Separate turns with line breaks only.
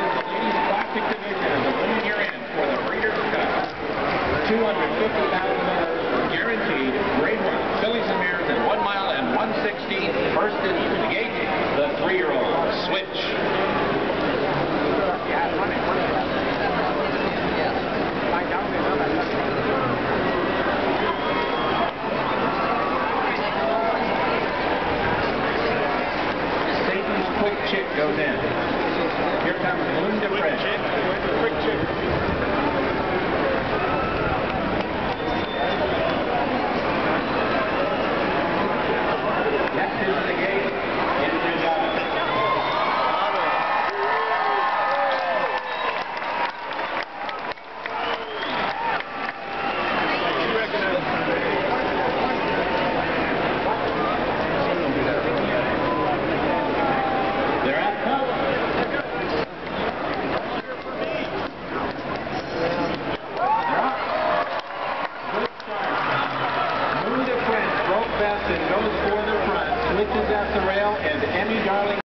Classic Division in for the Breeders' Cup. $250,000 guaranteed. Grade 1, fillies and mares in 1 mile and 160. First the gate, the three-year-old. Switch. Satan's Quick Chick goes in. Here comes Bloom DeFred. Best and goes for the front. Switches at the rail and Emmy Darling